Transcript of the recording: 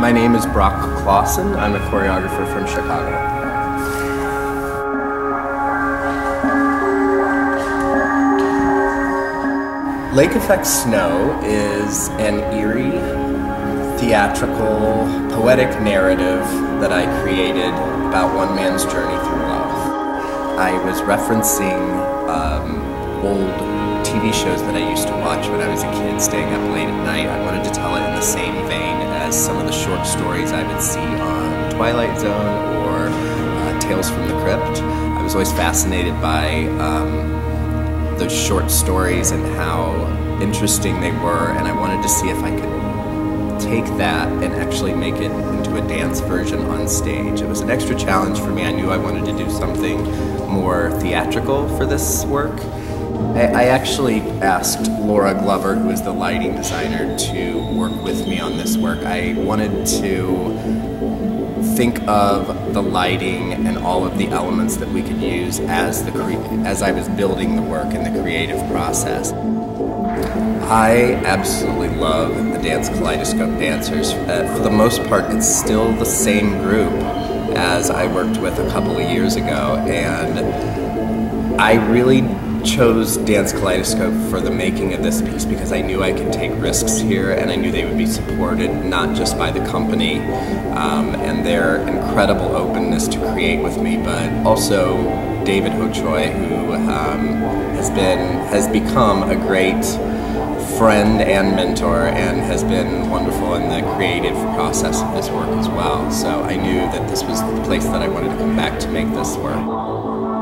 My name is Brock Clawson. I'm a choreographer from Chicago. Lake Effect Snow is an eerie, theatrical, poetic narrative that I created about one man's journey through love. I was referencing um, old TV shows that I used to watch when I was a kid, staying up late at night. I wanted to tell it in the same as some of the short stories I would see on Twilight Zone or uh, Tales from the Crypt. I was always fascinated by um, those short stories and how interesting they were, and I wanted to see if I could take that and actually make it into a dance version on stage. It was an extra challenge for me. I knew I wanted to do something more theatrical for this work. I, I actually asked Laura Glover, who is the lighting designer, to work with me on this work. I wanted to think of the lighting and all of the elements that we could use as the as I was building the work and the creative process. I absolutely love the Dance Kaleidoscope dancers. Uh, for the most part, it's still the same group as I worked with a couple of years ago, and I really chose Dance Kaleidoscope for the making of this piece because I knew I could take risks here and I knew they would be supported not just by the company um, and their incredible openness to create with me, but also David Hochoy, who um, has been has become a great friend and mentor and has been wonderful in the creative process of this work as well. So I knew that this was the place that I wanted to come back to make this work.